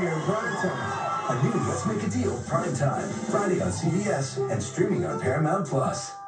prime time. A new Let's Make a Deal prime time. Friday on CBS and streaming on Paramount Plus.